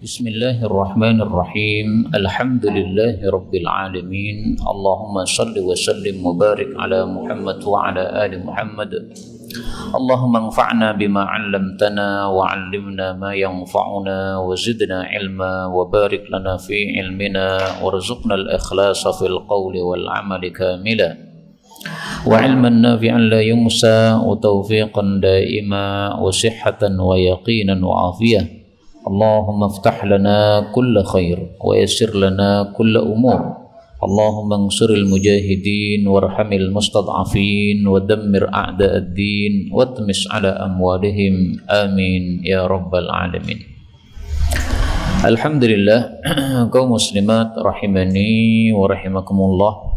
بسم الله الرحمن الرحيم الحمد لله رب العالمين اللهم صل وسلم وبارك على محمد وعلى آل محمد اللهم انفعنا بما علمتنا وعلمنا ما ينفعنا وزدنا علما وبارك لنا في علمنا وارزقنا الإخلاص في القول والعمل كاملا وعلما نافعا لا ينسى وتوفيقا دائما وصحة ويقينا وعافية اللهم افتح لنا كل خير ويسر لنا كل أمور. اللهم انصر المجاهدين وارحم المستضعفين ودمر أعداء الدين واطمس على أموالهم. آمين يا رب العالمين. Alhamdulillah kaum muslimat rahimani wa rahimakumullah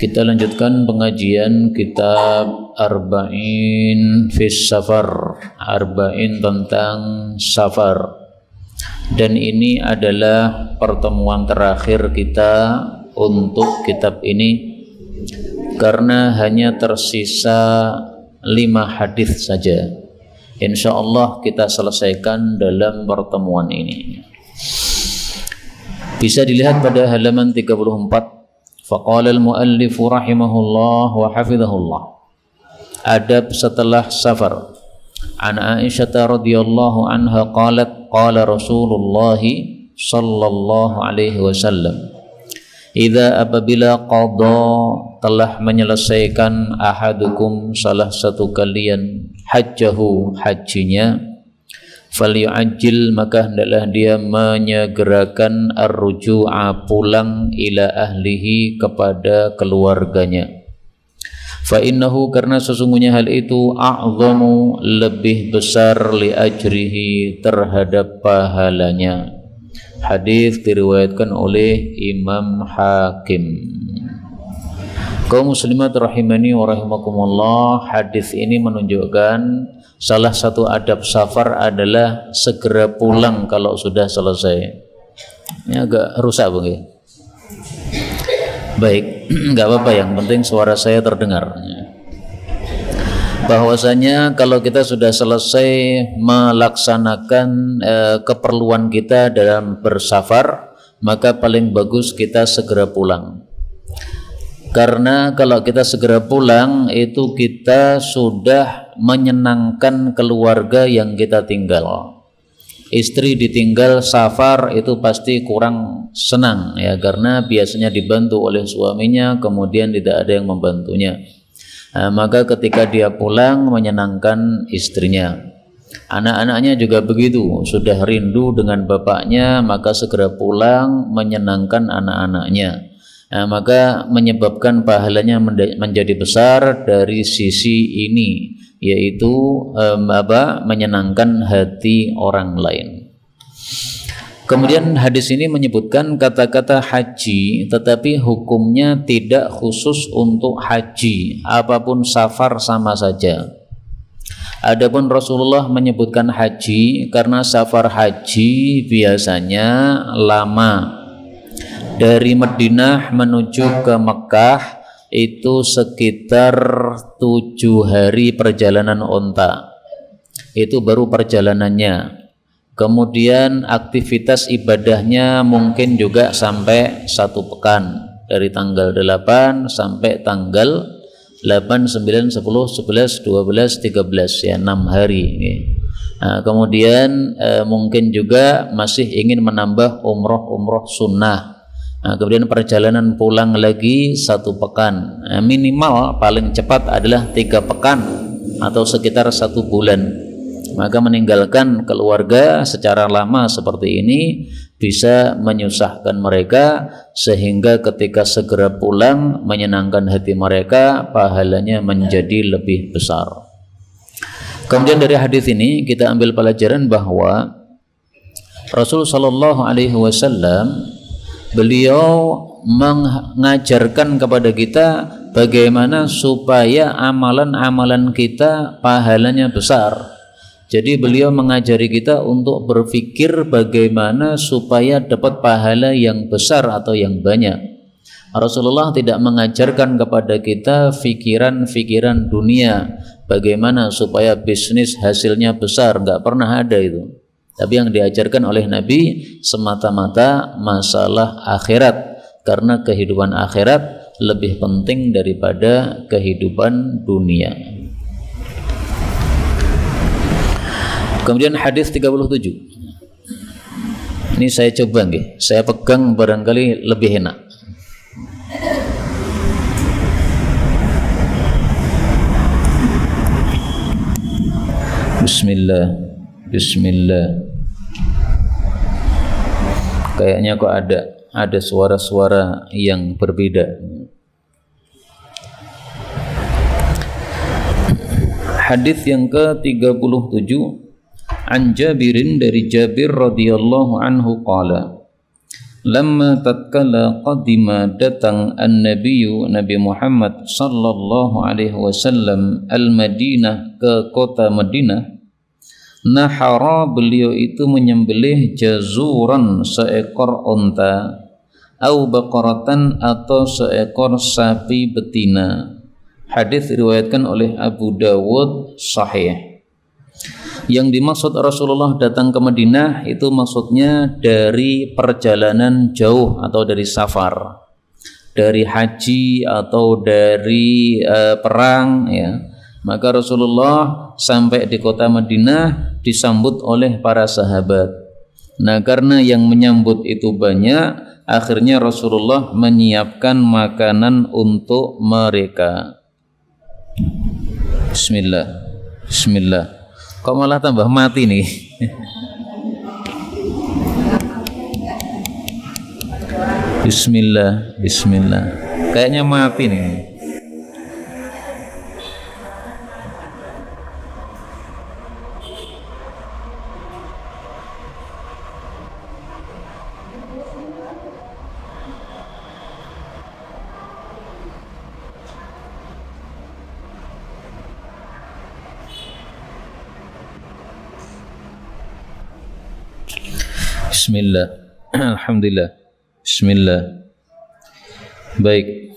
kita lanjutkan pengajian kitab Arba'in Fis Safar. Arba'in tentang Safar. Dan ini adalah pertemuan terakhir kita untuk kitab ini. Karena hanya tersisa lima hadis saja. Insya Allah kita selesaikan dalam pertemuan ini. Bisa dilihat pada halaman 34 Faqala al-muallif rahimahullah wa hafizahullah. Adab setelah safar. An Aisyah radhiyallahu anha qalat qala Rasulullah sallallahu alaihi wasallam Idza apabila qada telah menyelesaikan ahadukum salah satu kalian hajjahu hajinya falyu'ajjil maka hendaklah dia menyegerakan ar-ruju'a pulang ila ahlihi kepada keluarganya. Fa innahu karena sesungguhnya hal itu a'zamu lebih besar li ajrihi terhadap pahalanya. Hadis diriwayatkan oleh Imam Hakim. Kaum muslimat rahimani wa rahimakumullah hadis ini menunjukkan Salah satu adab safar adalah segera pulang kalau sudah selesai. Ini agak rusak bang Baik, nggak apa-apa yang penting suara saya terdengar. Bahwasanya kalau kita sudah selesai melaksanakan eh, keperluan kita dalam bersafar, maka paling bagus kita segera pulang karena kalau kita segera pulang itu kita sudah menyenangkan keluarga yang kita tinggal. Istri ditinggal safar itu pasti kurang senang ya karena biasanya dibantu oleh suaminya kemudian tidak ada yang membantunya. Nah, maka ketika dia pulang menyenangkan istrinya. Anak-anaknya juga begitu sudah rindu dengan bapaknya maka segera pulang menyenangkan anak-anaknya Nah, maka menyebabkan pahalanya menjadi besar dari sisi ini yaitu um, apa menyenangkan hati orang lain. Kemudian hadis ini menyebutkan kata-kata haji tetapi hukumnya tidak khusus untuk haji, apa pun safar sama saja. Adapun Rasulullah menyebutkan haji karena safar haji biasanya lama dari Madinah menuju ke Mekah itu sekitar tujuh hari perjalanan onta. Itu baru perjalanannya. Kemudian aktivitas ibadahnya mungkin juga sampai satu pekan. Dari tanggal 8 sampai tanggal 8, 9, 10, 11, 12, 13 ya 6 hari. Nah, kemudian eh, mungkin juga masih ingin menambah umroh-umroh sunnah Nah, kemudian perjalanan pulang lagi satu pekan. Nah, minimal paling cepat adalah tiga pekan atau sekitar satu bulan. Maka meninggalkan keluarga secara lama seperti ini bisa menyusahkan mereka sehingga ketika segera pulang menyenangkan hati mereka pahalanya menjadi lebih besar. Kemudian dari hadis ini kita ambil pelajaran bahwa Rasulullah Shallallahu Alaihi Wasallam beliau mengajarkan kepada kita bagaimana supaya amalan-amalan kita pahalanya besar. Jadi beliau mengajari kita untuk berpikir bagaimana supaya dapat pahala yang besar atau yang banyak. Rasulullah tidak mengajarkan kepada kita pikiran-pikiran dunia, bagaimana supaya bisnis hasilnya besar, nggak pernah ada itu. Tapi yang diajarkan oleh Nabi semata-mata masalah akhirat karena kehidupan akhirat lebih penting daripada kehidupan dunia. Kemudian hadis 37. Ini saya coba nggih, saya pegang barangkali lebih enak. Bismillah Bismillah Kayaknya kok ada ada suara-suara yang berbeda. Hadis yang ke-37 An Jabirin dari Jabir radhiyallahu anhu qala Lama tatkala qadima datang an-nabiyyu Nabi Muhammad sallallahu alaihi wasallam al-Madinah ke kota Madinah Nahara beliau itu menyembelih jazuran seekor unta au baqaratan atau seekor sapi betina. Hadis diriwayatkan oleh Abu Dawud sahih. Yang dimaksud Rasulullah datang ke Madinah itu maksudnya dari perjalanan jauh atau dari safar. Dari haji atau dari uh, perang ya maka Rasulullah sampai di kota Madinah disambut oleh para sahabat. Nah, karena yang menyambut itu banyak, akhirnya Rasulullah menyiapkan makanan untuk mereka. Bismillah. Bismillah. Kok malah tambah mati nih? Bismillah, bismillah. Kayaknya mati nih. Bismillah. Alhamdulillah. Bismillah. Baik.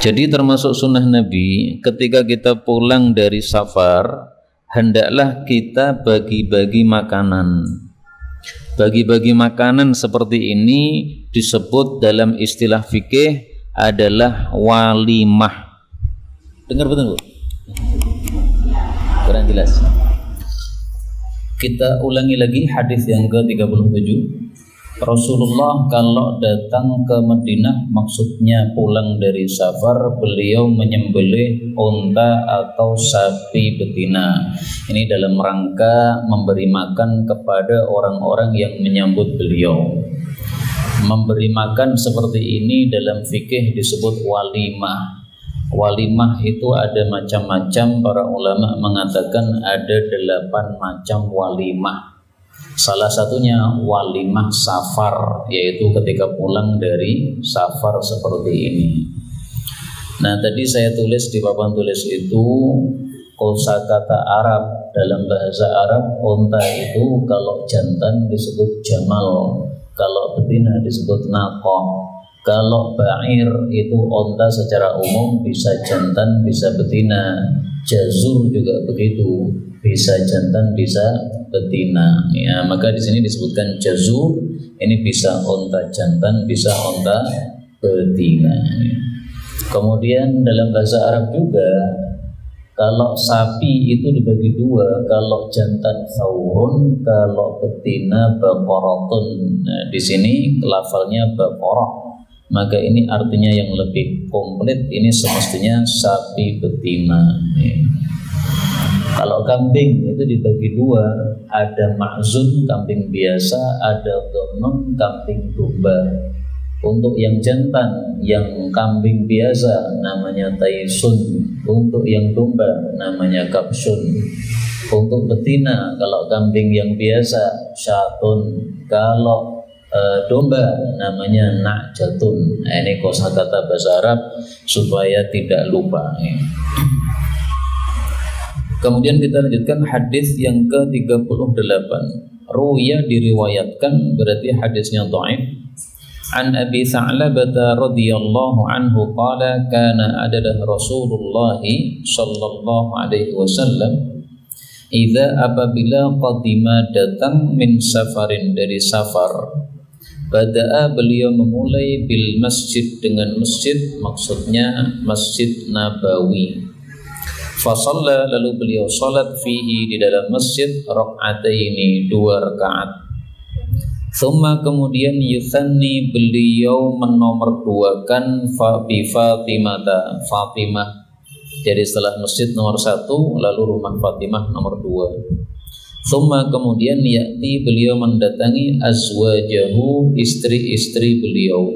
Jadi termasuk sunnah Nabi ketika kita pulang dari safar hendaklah kita bagi-bagi makanan. Bagi-bagi makanan seperti ini disebut dalam istilah fikih adalah walimah. Dengar betul Bu? Kurang jelas. Kita ulangi lagi hadis yang ke-37. Rasulullah kalau datang ke Madinah maksudnya pulang dari safar beliau menyembelih unta atau sapi betina. Ini dalam rangka memberi makan kepada orang-orang yang menyambut beliau. Memberi makan seperti ini dalam fikih disebut walimah Walimah itu ada macam-macam para ulama mengatakan ada delapan macam walimah. Salah satunya walimah safar yaitu ketika pulang dari safar seperti ini. Nah tadi saya tulis di papan tulis itu kosakata Arab dalam bahasa Arab unta itu kalau jantan disebut jamal, kalau betina disebut nakoh, kalau ba'ir itu onta secara umum bisa jantan, bisa betina. Jazur juga begitu, bisa jantan, bisa betina. Ya, maka di sini disebutkan jazur, ini bisa onta jantan, bisa onta betina. Kemudian dalam bahasa Arab juga kalau sapi itu dibagi dua, kalau jantan saurun, kalau betina bakorotun. Nah, di sini lafalnya bakoroh maka ini artinya yang lebih komplit ini semestinya sapi betina. Kalau kambing itu dibagi dua. Ada makzun kambing biasa ada donun kambing domba. Untuk yang jantan yang kambing biasa namanya taisun. Untuk yang domba namanya kapsun. Untuk betina kalau kambing yang biasa syatun. Kalau uh, domba namanya jatun. Nah, ini kosakata bahasa Arab supaya tidak lupa. Ya. Kemudian kita lanjutkan hadis yang ke-38. Ruya diriwayatkan berarti hadisnya dhaif. An Abi Sa'labah radhiyallahu anhu qala kana adalah Rasulullah sallallahu alaihi wasallam Idza apabila qadima datang min safarin dari safar Bada'a beliau memulai bil masjid dengan masjid maksudnya masjid Nabawi. Fasalla lalu beliau salat fihi di dalam masjid ini dua rakaat. Thumma kemudian yusanni beliau menomorduakan bi Fatimata Fatimah. Jadi setelah masjid nomor satu lalu rumah Fatimah nomor dua. Thumma kemudian yakti beliau mendatangi azwajahu istri-istri beliau.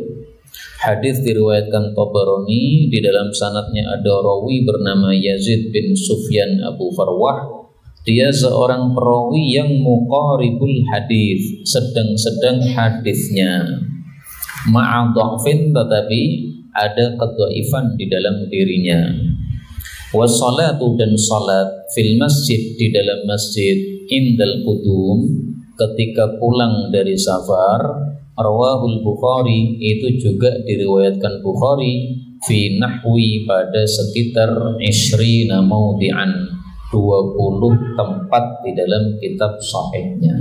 Hadis diriwayatkan Tabarani di dalam sanatnya ada rawi bernama Yazid bin Sufyan Abu Farwah. Dia seorang perawi yang muqaribul hadis, sedang-sedang hadisnya. Ma'adhafin tetapi ada kedhaifan di dalam dirinya. Wassalatu dan salat fil masjid di dalam masjid indal qudum ketika pulang dari safar rawahul Bukhari itu juga diriwayatkan Bukhari fi nahwi pada sekitar isrina maudi'an 20 tempat di dalam kitab sahihnya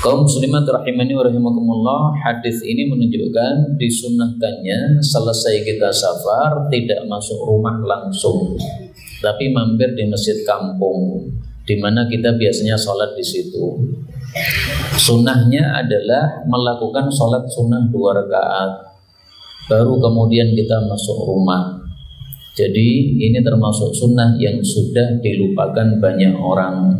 Kaum muslimat rahimani wa rahimakumullah Hadis ini menunjukkan disunahkannya Selesai kita safar Tidak masuk rumah langsung Tapi mampir di masjid kampung di mana kita biasanya sholat di situ. Sunnahnya adalah melakukan sholat sunnah dua rakaat, baru kemudian kita masuk rumah. Jadi ini termasuk sunnah yang sudah dilupakan banyak orang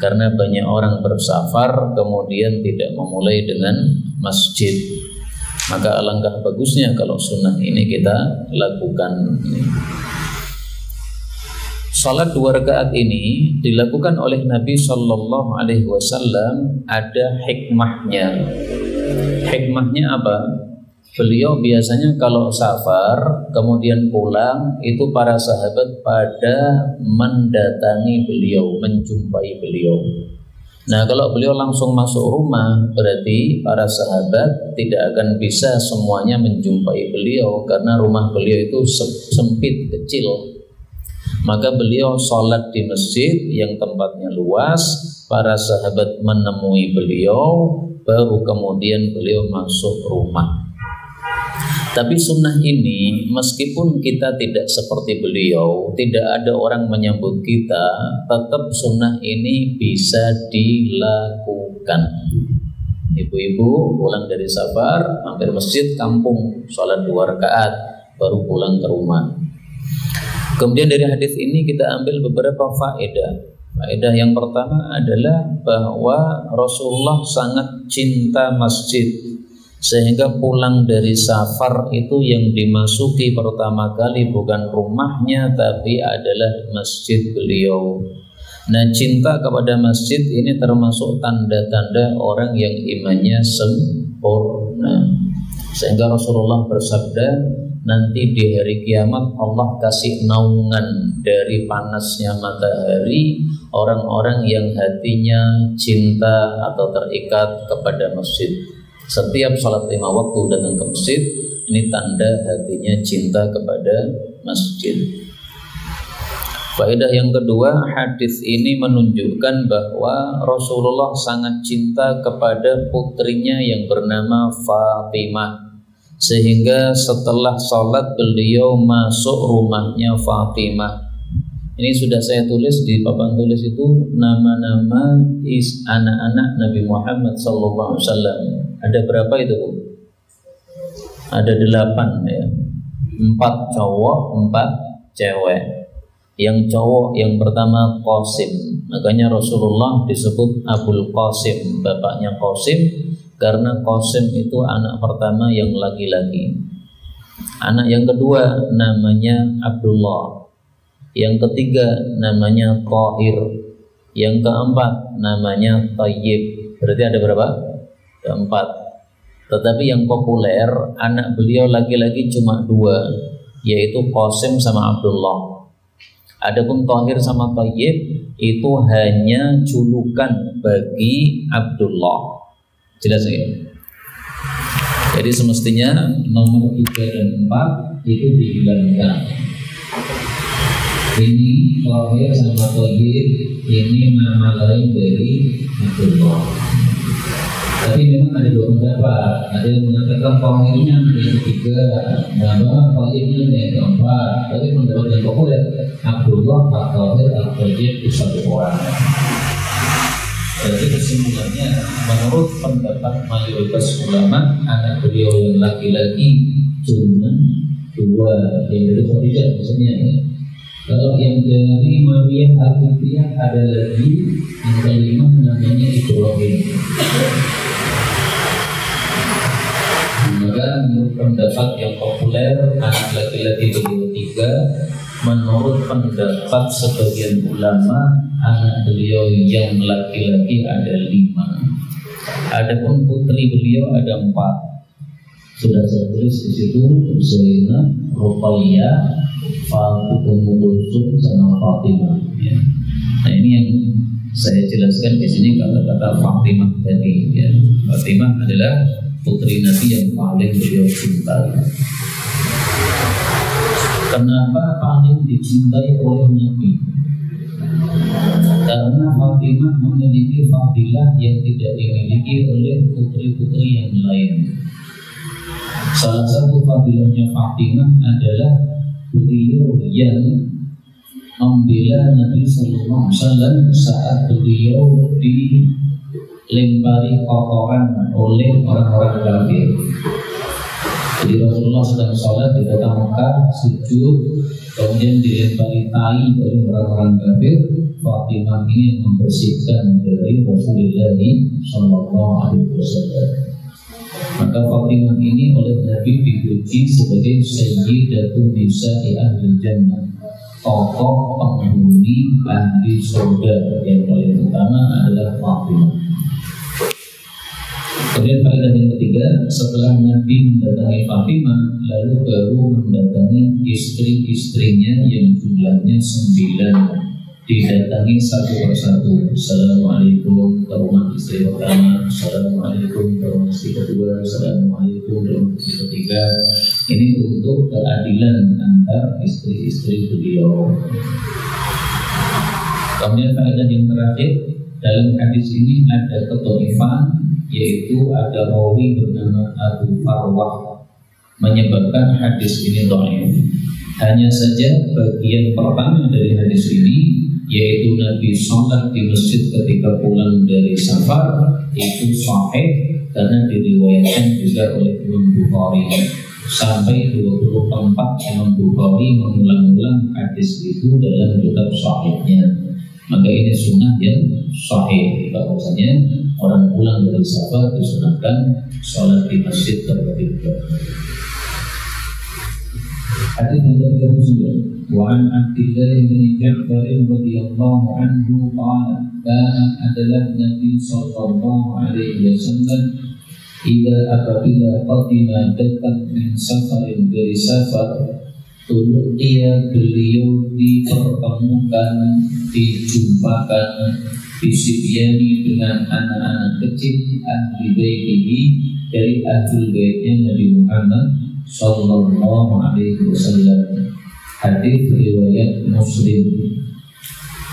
karena banyak orang bersafar kemudian tidak memulai dengan masjid maka alangkah bagusnya kalau sunnah ini kita lakukan Salat dua rakaat ini dilakukan oleh Nabi Shallallahu Alaihi Wasallam ada hikmahnya. Hikmahnya apa? Beliau biasanya kalau safar kemudian pulang itu para sahabat pada mendatangi beliau, menjumpai beliau. Nah kalau beliau langsung masuk rumah berarti para sahabat tidak akan bisa semuanya menjumpai beliau karena rumah beliau itu sempit kecil maka beliau sholat di masjid yang tempatnya luas para sahabat menemui beliau baru kemudian beliau masuk rumah tapi sunnah ini meskipun kita tidak seperti beliau, tidak ada orang menyambut kita, tetap sunnah ini bisa dilakukan. Ibu-ibu pulang dari safar, hampir masjid kampung, sholat dua rakaat, baru pulang ke rumah. Kemudian dari hadis ini kita ambil beberapa faedah. Faedah yang pertama adalah bahwa Rasulullah sangat cinta masjid sehingga pulang dari safar itu yang dimasuki pertama kali bukan rumahnya tapi adalah masjid beliau. Nah cinta kepada masjid ini termasuk tanda-tanda orang yang imannya sempurna. Sehingga Rasulullah bersabda, nanti di hari kiamat Allah kasih naungan dari panasnya matahari orang-orang yang hatinya cinta atau terikat kepada masjid. Setiap sholat lima waktu datang ke masjid, ini tanda hatinya cinta kepada masjid. Faedah yang kedua, hadis ini menunjukkan bahwa Rasulullah sangat cinta kepada putrinya yang bernama Fatimah. Sehingga setelah sholat beliau masuk rumahnya Fatimah. Ini sudah saya tulis di papan tulis itu nama-nama is anak-anak Nabi Muhammad Wasallam ada berapa itu ada delapan ya empat cowok empat cewek yang cowok yang pertama Qasim makanya Rasulullah disebut Abul Qasim bapaknya Qasim karena Qasim itu anak pertama yang laki-laki. Anak yang kedua namanya Abdullah. Yang ketiga namanya Qahir. Yang keempat namanya Tayyib. Berarti ada berapa? Keempat. Tetapi yang populer anak beliau laki-laki cuma dua, yaitu Qasim sama Abdullah. Adapun Tahir sama Tayyib itu hanya julukan bagi Abdullah. Jelas ya? Jadi semestinya nomor 3 dan 4 itu dihilangkan. ini Tohir sama Tohir ini nama lain dari Abdullah tapi memang ada dua pendapat. Ada yang mengatakan Tohirnya yang ketiga nama Tohirnya yang keempat. Tapi pendapat yang populer Abdullah Tohir Al-Tohir itu satu orang jadi kesimpulannya menurut pendapat mayoritas ulama anak beliau yang laki-laki cuma dua yang dari Khadijah maksudnya ya kalau yang dari Maria Al-Qibtiyah ada lagi yang kelima namanya Ibrahim. Maka menurut pendapat yang populer anak laki-laki beliau tiga Menurut pendapat sebagian ulama anak beliau yang laki-laki ada lima Adapun putri beliau ada empat sudah saya tulis di situ Zainab, Ruqayyah, Kulsum sama Fatimah ya. Nah ini yang saya jelaskan di sini kata-kata Fatimah tadi ya. Fatimah adalah putri Nabi yang paling beliau cintai. Kenapa paling dicintai oleh Nabi? Karena Fatimah memiliki fadilah yang tidak dimiliki oleh putri-putri yang lain. Salah satu fadilahnya Fatimah adalah beliau yang membela Nabi Sallallahu Alaihi Wasallam saat beliau dilempari kotoran oleh orang-orang kafir. Jadi Rasulullah sedang sholat di kota Mekah sujud, kemudian dilempari tai oleh orang-orang kafir. Fatimah ini membersihkan dari Rasulullah Sallallahu Alaihi Wasallam. Maka Fatimah ini oleh Nabi dipuji sebagai Sayyidatun Nisa'i Ahli Jannah Tokoh penghuni ahli surga yang paling utama adalah Fatimah Kemudian faedah yang ketiga, setelah Nabi mendatangi Fatimah, lalu baru mendatangi istri-istrinya yang jumlahnya sembilan didatangi satu persatu. Assalamualaikum ke rumah istri pertama, Assalamualaikum ke rumah istri kedua, Assalamualaikum ke rumah istri ketiga. Ini untuk keadilan antar istri-istri beliau. Kemudian faedah yang terakhir dalam hadis ini ada ketoifan yaitu ada rawi bernama Abu Farwah menyebabkan hadis ini doain. Hanya saja bagian pertama dari hadis ini yaitu Nabi sholat di masjid ketika pulang dari safar itu sahih karena diriwayatkan juga oleh Imam Bukhari. Sampai 24 Imam Bukhari mengulang-ulang hadis itu dalam kitab sahihnya. Maka ini sunnah yang sahih. Bahwasanya orang pulang dari safar disunahkan sholat di masjid terlebih dahulu Hadis yang kedua, wa an Abdullah bin Ja'far radhiyallahu anhu adalah Nabi sallallahu alaihi wasallam Ida apabila Fatimah datang min safarin dari safar Tolong ia beliau dipertemukan, dijumpakan Disibiani dengan anak-anak kecil ahli baik ini dari ahli baiknya Nabi Muhammad Sallallahu Alaihi Wasallam hadis riwayat Muslim.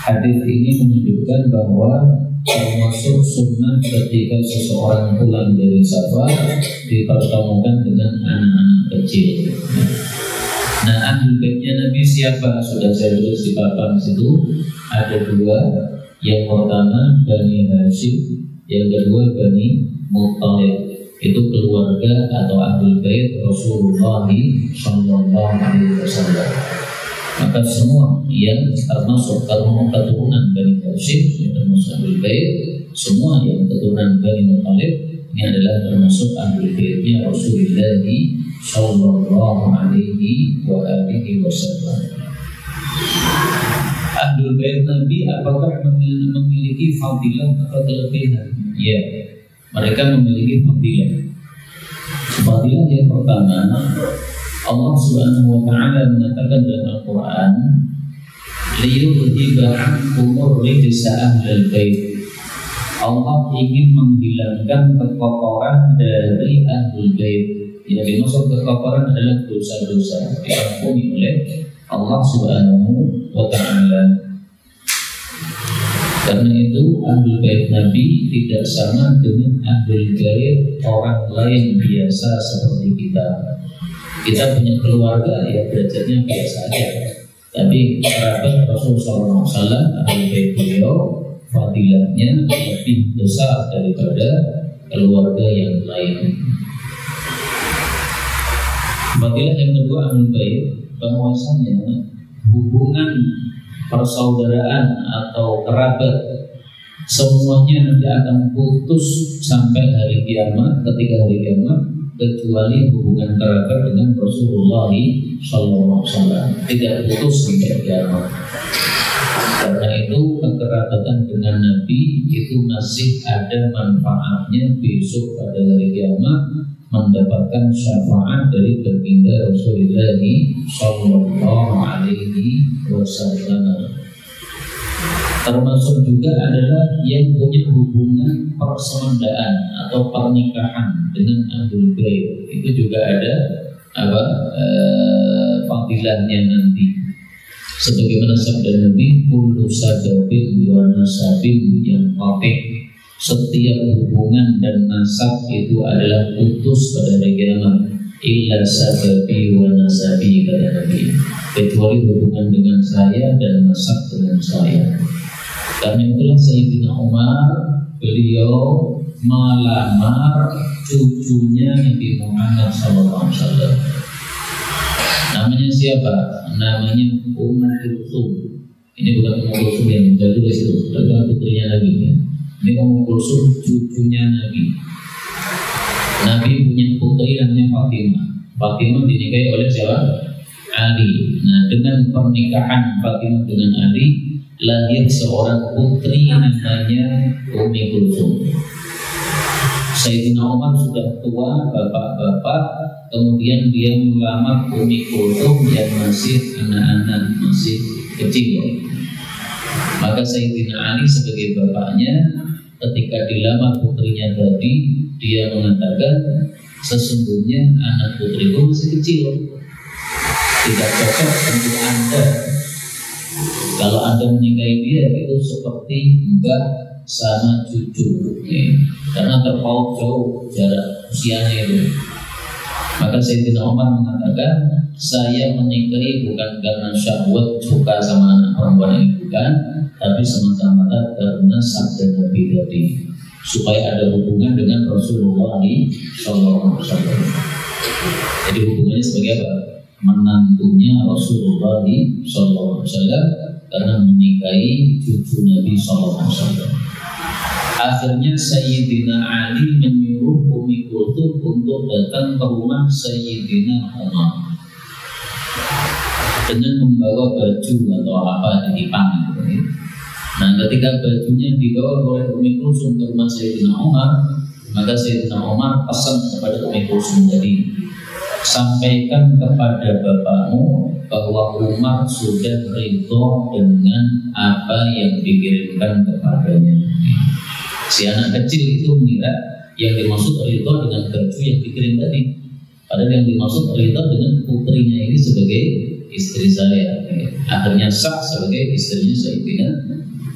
Hadis ini menunjukkan bahwa termasuk sunnah ketika seseorang pulang dari safar dipertemukan dengan anak-anak kecil. Nah, ahli baitnya Nabi siapa? Sudah saya tulis di papan situ. Ada dua. Yang pertama Bani Hashim, yang kedua Bani Muttalib itu keluarga atau ahli bait Rasulullah Shallallahu Alaihi Wasallam maka semua yang termasuk keturunan Bani Hashim yang termasuk Ahlul Bait semua yang keturunan Bani Muthalib ini adalah termasuk Ahlul Baitnya Rasulullah Sallallahu Alaihi Wasallam. Ahlul Bait Nabi apakah memiliki fadilah atau kelebihan? Ya, mereka memiliki fadilah. Fadilah yang pertama Allah Subhanahu wa taala mengatakan dalam Al-Qur'an liyudhiba ankum rijsa ahlal bait Allah ingin menghilangkan kekotoran dari ahlul bait yang dimaksud kekotoran adalah dosa-dosa diampuni oleh Allah Subhanahu wa taala. Karena itu ahlul bait Nabi tidak sama dengan ahlul bait orang lain biasa seperti kita. Kita punya keluarga ya belajarnya biasa aja. Tapi kerabat Rasulullah SAW ahlul bait beliau fadilahnya lebih besar daripada keluarga yang lain. Fadilah yang kedua ahlul bait bahwasanya hubungan persaudaraan atau kerabat semuanya nanti akan putus sampai hari kiamat ketika hari kiamat kecuali hubungan kerabat dengan Rasulullah SAW tidak putus sampai kiamat. Karena itu kekerabatan dengan Nabi itu masih ada manfaatnya besok pada hari kiamat mendapatkan syafaat dari baginda Rasulullah Sallallahu Alaihi Wasallam. Termasuk juga adalah yang punya hubungan persemandaan atau pernikahan dengan Abdul Bait itu juga ada apa eh, fadilahnya nanti. Sebagaimana sabda Nabi, "Kullu sadabin wa yang qati' setiap hubungan dan nasab itu adalah putus pada hari kiamat illa sababi wa nasabi kata Nabi kecuali hubungan dengan saya dan nasab dengan saya karena itulah Sayyidina Umar beliau melamar cucunya Nabi Muhammad SAW namanya siapa? namanya Umar Kulsum ini bukan Umar Kulsum yang menjadi tapi putrinya Nabi ya ini Ummu Kulsum cucunya Nabi. Nabi punya putri namanya Fatimah. Fatimah dinikahi oleh siapa? Ali. Nah, dengan pernikahan Fatimah dengan Ali, lahir seorang putri namanya Ummi Kulsum. Sayyidina Umar sudah tua, bapak-bapak, kemudian dia melamar Ummi Kulsum yang masih anak-anak, masih kecil. Maka Sayyidina Ali sebagai bapaknya ketika dilamar putrinya tadi dia mengatakan sesungguhnya anak putriku masih kecil. Tidak cocok untuk anda. Kalau anda menikahi dia itu seperti mbak sama cucu. Karena terpaut jauh jarak usianya itu maka Sayyidina Umar mengatakan saya menikahi bukan karena syahwat suka sama anak perempuan ini bukan tapi semata-mata karena sabda Nabi tadi supaya ada hubungan dengan Rasulullah Sallallahu Alaihi Jadi hubungannya sebagai apa? Menantunya Rasulullah Sallallahu Alaihi Wasallam karena menikahi cucu Nabi Sallallahu Alaihi. Akhirnya Sayyidina Ali menyuruh Umi Kulthum untuk datang ke rumah Sayyidina Umar dengan membawa baju atau apa di gitu. Nah ketika bajunya dibawa oleh Umi Kulsum ke rumah Sayyidina Umar Maka Sayyidina Umar pesan kepada Umi Kulsum tadi Sampaikan kepada bapakmu bahwa Umar sudah ridho dengan apa yang dikirimkan kepadanya Si anak kecil itu mengira yang dimaksud ridho dengan baju yang dikirim tadi. Padahal yang dimaksud ridho dengan putrinya ini sebagai istri saya. Akhirnya sah sebagai istrinya Sayyidina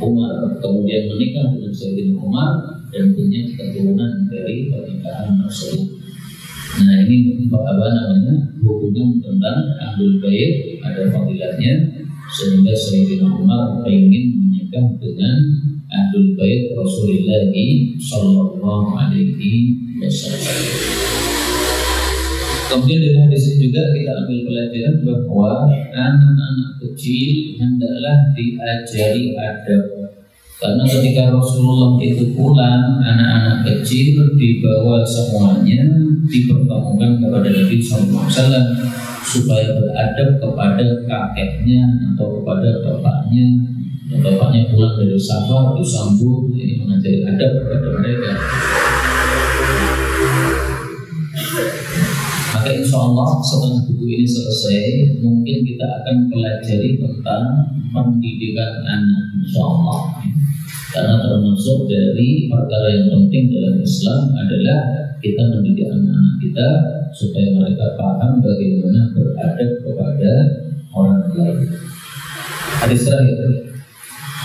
Umar. Kemudian menikah dengan Sayyidina Umar dan punya keturunan dari pernikahan tersebut. Nah ini apa namanya? Hubungan tentang Abdul Bait ada fadilahnya sehingga Sayyidina Umar ingin menikah dengan Abdul Bait Rasulullah Sallallahu Alaihi Wasallam. Kemudian dari hadis ini juga kita ambil pelajaran bahwa anak-anak kecil hendaklah diajari adab. Karena ketika Rasulullah itu pulang, anak-anak kecil dibawa semuanya dipertemukan kepada Nabi SAW supaya beradab kepada kakeknya atau kepada bapaknya. Bapaknya pulang dari safar disambut, ini mengajari adab kepada mereka. Maka insya Allah setelah buku ini selesai Mungkin kita akan pelajari tentang pendidikan anak insya Allah Karena termasuk dari perkara yang penting dalam Islam adalah kita mendidik anak-anak kita supaya mereka paham bagaimana beradab kepada orang lain. Hadis terakhir.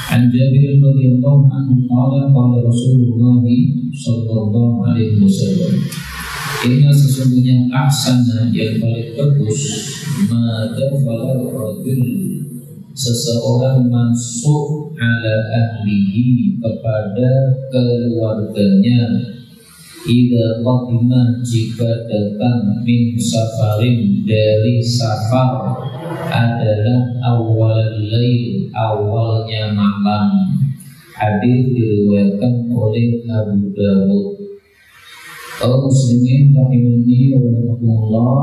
An Jabir radhiyallahu anhu qala qala Rasulullah sallallahu alaihi wasallam Inna sesungguhnya ahsana yang paling bagus Mada falar rajul Seseorang masuk ala ahlihi kepada keluarganya. Ida qadima jika datang min safarin dari safar adalah awal lail awalnya malam. Hadis diriwayatkan oleh Abu Dawud. Kaum muslimin rahimani rahimahullah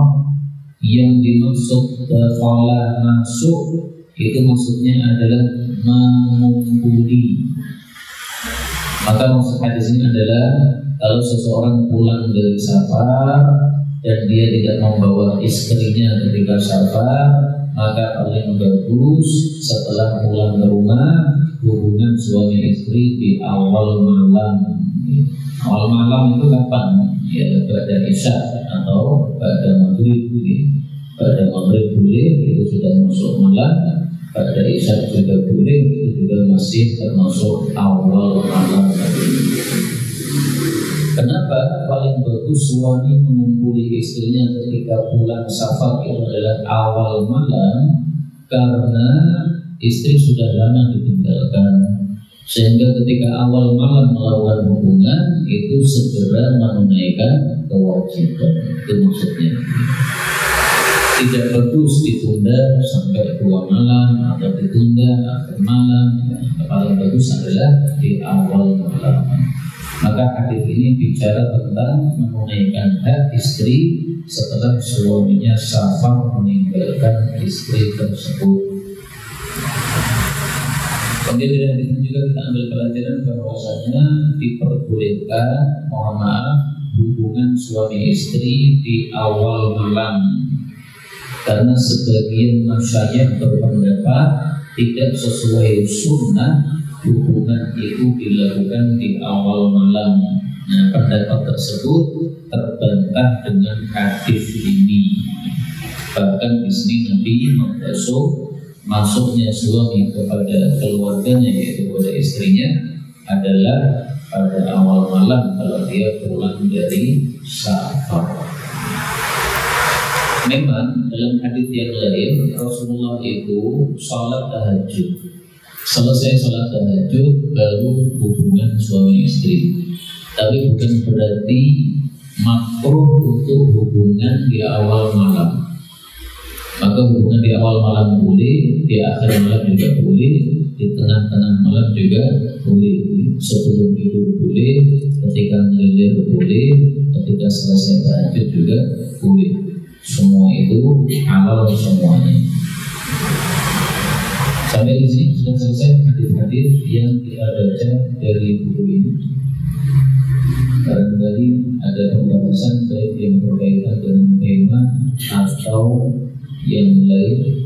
yang dimaksud dakhala masuk itu maksudnya adalah mengumpuli. Maka maksud hadis ini adalah kalau seseorang pulang dari safar dan dia tidak membawa istrinya ketika safar maka paling bagus setelah pulang ke rumah hubungan suami istri di awal malam. Awal malam itu kapan? Ya pada isya atau pada maghrib pada maghrib boleh itu sudah masuk malam. Pada isya juga boleh itu juga masih termasuk awal malam Kenapa paling bagus suami mengumpuli istrinya ketika pulang safar itu adalah awal malam? Karena istri sudah lama ditinggalkan. Sehingga ketika awal malam melakukan hubungan itu segera menunaikan kewajiban. Itu maksudnya tidak bagus ditunda sampai dua malam atau ditunda akhir malam. Yang paling bagus adalah di awal malam. Maka hadis ini bicara tentang menunaikan hak istri setelah suaminya safar meninggalkan istri tersebut. Kemudian dari hadis ini juga kita ambil pelajaran bahwasanya diperbolehkan mohon maaf hubungan suami istri di awal malam karena sebagian masyarakat berpendapat tidak sesuai sunnah hubungan itu dilakukan di awal malam. Nah, pendapat tersebut terbantah dengan hadis ini. Bahkan di sini Nabi membasuh masuknya suami kepada keluarganya yaitu kepada istrinya adalah pada awal malam kalau dia pulang dari safar. Memang dalam hadis yang lain Rasulullah itu sholat tahajud. Selesai sholat tahajud baru hubungan suami istri. Tapi bukan berarti makruh untuk hubungan di awal malam maka hubungan di awal malam boleh, di akhir malam juga boleh, di tengah-tengah malam juga boleh. Sebelum tidur boleh, ketika melilir boleh, ketika selesai tahajud juga boleh. Semua itu awal semuanya. Sampai di sini sudah selesai hadis-hadis yang kita baca dari buku ini. Barangkali ada pembahasan baik yang berkaitan dengan tema atau yang lain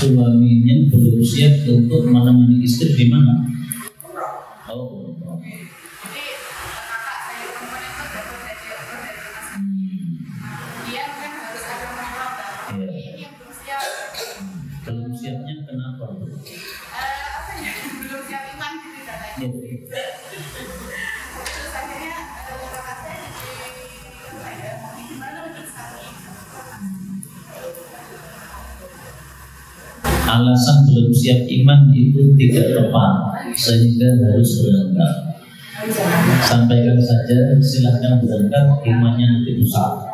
suaminya belum siap untuk menemani istri di mana? Sehingga harus berangkat. Sampaikan saja silahkan berangkat imannya nanti besar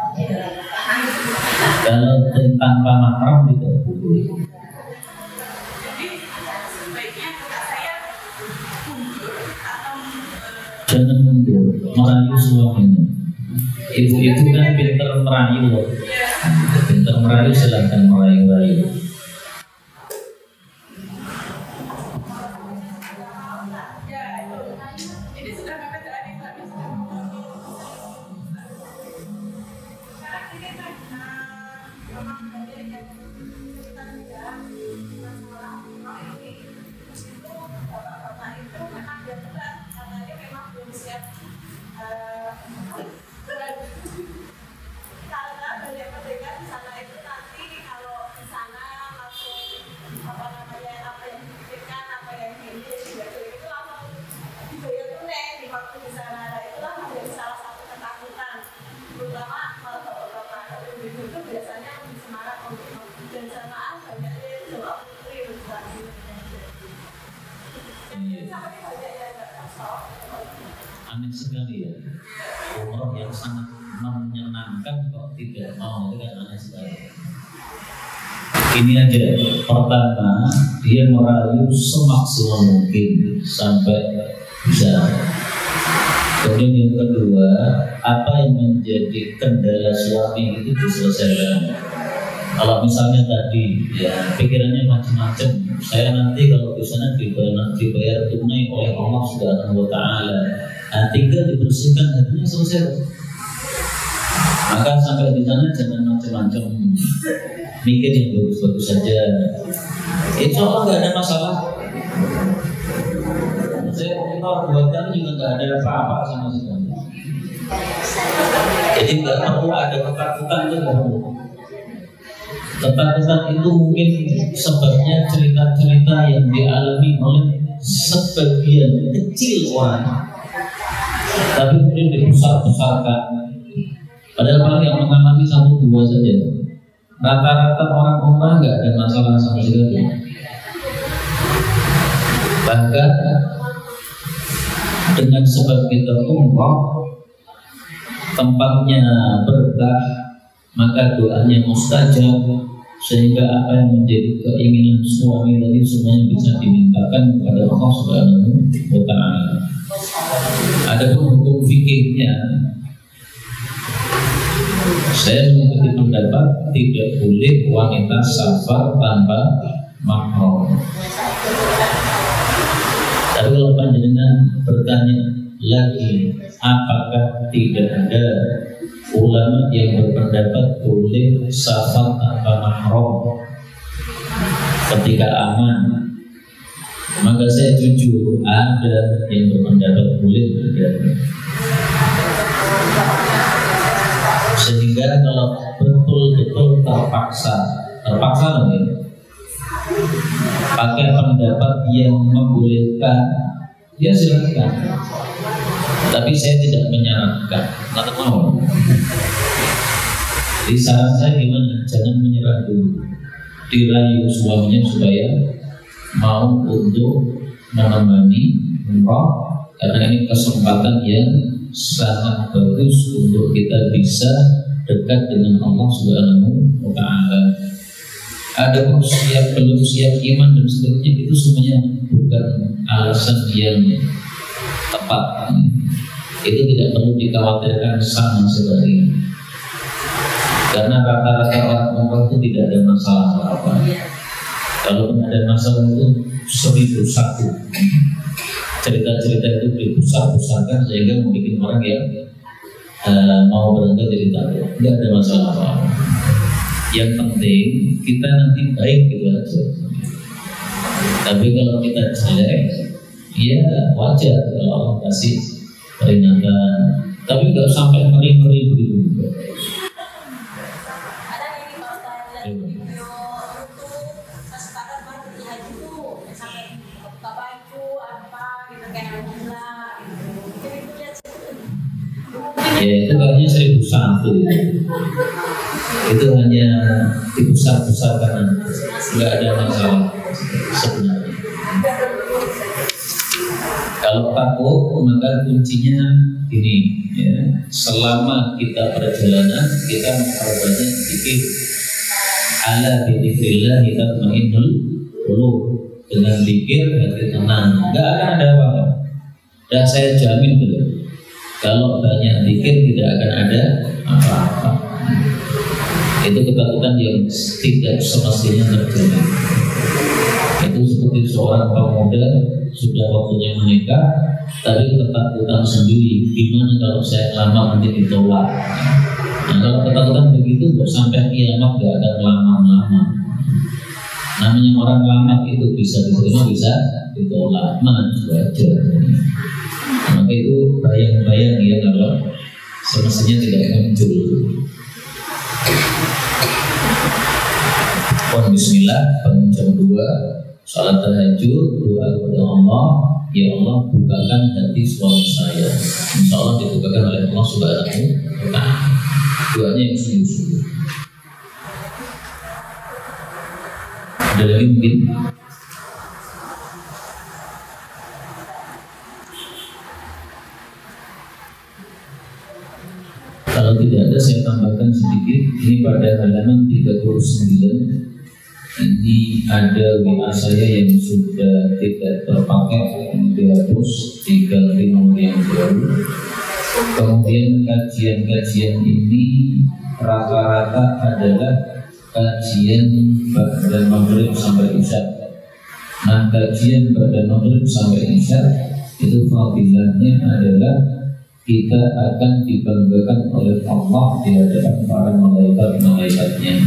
kalau tanpa mahram tidak boleh. Jangan mundur merayu suaminya. Ibu-ibu kan pinter merayu. Pinter merayu silahkan merayu-rayu Gracias. Semaksimal mungkin sampai bisa. Kemudian yang kedua apa yang menjadi kendala suami itu diselesaikan? Kalau misalnya tadi ya pikirannya macam-macam saya nanti kalau di sana dibayar, dibayar tunai oleh Allah Subhanahu wa taala. Nah, dibersihkan hatinya selesai maka sampai di sana jangan macam-macam mikir yang bagus-bagus saja. Itu Allah nggak ada masalah. Saya umroh dua kali juga nggak ada apa-apa sama sekali. Jadi nggak perlu ada ketakutan itu nggak perlu. Ketakutan itu mungkin sebabnya cerita-cerita yang dialami oleh sebagian kecil orang. Tapi kemudian dibesar-besarkan. Padahal paling yang mengalami satu dua saja. Rata-rata orang umrah nggak ada masalah sama sekali. Bahkan dengan sebab kita umrah tempatnya berkah maka doanya mustajab sehingga apa yang menjadi keinginan suami tadi semuanya bisa dimintakan kepada Allah Subhanahu wa taala. Adapun hukum fikihnya saya mengikuti pendapat tidak boleh wanita safar tanpa mahram. Tapi kalau panjenengan bertanya lagi, apakah tidak ada ulama yang berpendapat boleh safar tanpa mahram ketika aman. Maka saya jujur ada yang berpendapat boleh tidak sehingga kalau betul-betul terpaksa terpaksa lagi pakai pendapat yang membolehkan. Ya silakan. Tapi saya tidak menyarankan. Nggak mau. Jadi saran saya gimana? Jangan menyerah dulu. Dirayu suaminya supaya mau untuk menemani umroh karena ini kesempatan yang sangat bagus untuk kita bisa dekat dengan Allah Subhanahu wa taala. Ada pun siap belum siap iman dan sebagainya itu semuanya bukan alasan yang tepat. Itu tidak perlu dikhawatirkan sama sekali. Karena rata-rata orang umroh itu tidak ada masalah apa kalau ada masalah itu seribu satu. Cerita-cerita itu dibesar-besarkan sehingga membuat orang yang uh, mau berangkat jadi takut. Tidak ada masalah apa yang penting kita nanti baik gitu aja. Tapi kalau kita jelek ya wajar kalau Allah kasih peringatan. Tapi nggak sampai ngeri-ngeri begitu ya itu kayaknya seribu satu itu hanya dibesar-besarkan nggak ada masalah sebenarnya. Kalau takut maka kuncinya ini ya. Selama kita perjalanan kita memperbanyak dikit ala bidikrillah kita menginul dulu dengan pikir hati tenang. Nggak akan ada apa-apa. Dan saya jamin dulu kalau banyak pikir tidak akan ada apa-apa. Itu ketakutan yang tidak semestinya terjadi. Itu seperti seorang pemuda sudah waktunya menikah tapi ketakutan sendiri. Gimana kalau saya lama nanti ditolak? Nah kalau ketakutan begitu sampai kiamat gak akan lama-lama namanya orang lama itu bisa diterima bisa ditolak. Maju aja maka itu bayang-bayang ya kalau semestinya tidak muncul. Pon Bismillah bangun jam 2 Salat tahajud Doa kepada Allah. Ya Allah bukakan hati suami saya. Insya Allah dibukakan oleh Allah Subhanahu wa ta'ala. Doanya yang sungguh-sungguh Ada lagi mungkin Kalau tidak ada saya tambahkan sedikit. Ini pada halaman 39 ini ada WA saya yang sudah tidak terpakai dihapus diganti nomor yang baru. Kemudian kajian-kajian ini rata-rata adalah kajian pada maghrib sampai isya nah kajian pada maghrib sampai isya itu fadilahnya adalah kita akan dibanggakan oleh Allah di hadapan para malaikat-malaikatnya.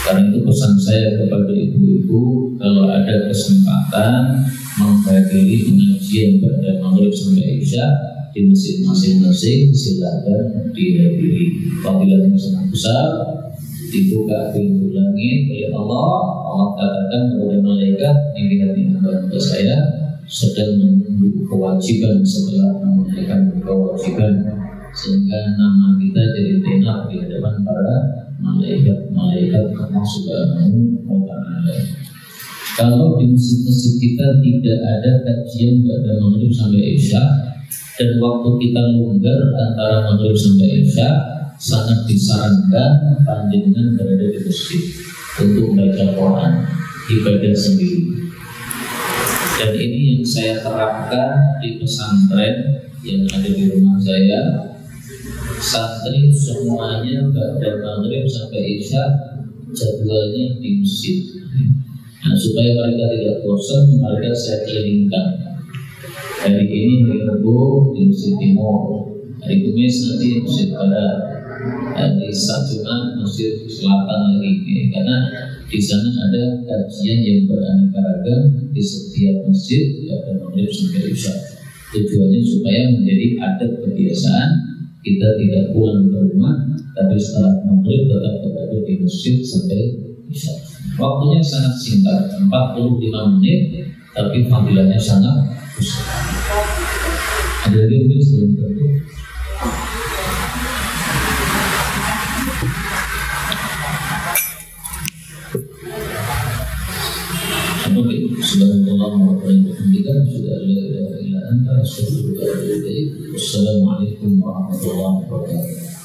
Karena itu pesan saya kepada ibu-ibu kalau ada kesempatan menghadiri pengajian pada maghrib sampai isya di masjid masing-masing silakan dihadiri. Fadilahnya sangat besar dibuka pintu langit oleh Allah. Allah katakan kepada malaikat ini hati hamba saya sedang menunggu kewajiban setelah menunaikan kewajiban sehingga nama kita jadi tenar di hadapan para malaikat-malaikat Allah Subhanahu wa taala. Kalau di masjid-masjid kita tidak ada kajian pada maghrib sampai isya dan waktu kita longgar antara maghrib sampai isya sangat disarankan panjenengan berada di masjid untuk membaca Quran ibadah sendiri. Dan ini yang saya terapkan di pesantren yang ada di rumah saya. Santri semuanya pada maghrib sampai isya jadwalnya di masjid. Nah supaya mereka tidak bosan mereka saya kelilingkan hari ini hari Rabu di masjid timur hari Kamis nanti di masjid barat hari Sabtu masjid selatan lagi karena di sana ada kajian yang beraneka ragam di setiap masjid pada maghrib sampai isya. Tujuannya supaya menjadi adat kebiasaan kita tidak pulang ke rumah, tapi setelah maghrib tetap berada di masjid sampai isya. Waktunya sangat singkat, 45 menit, tapi fadilahnya sangat. Ada lagi mungkin sebelum itu. Subhanallah wa bihamdika asyhadu an la ilaha illa anta astaghfiruka wa atubu ilaik. Wassalamualaikum warahmatullahi wabarakatuh.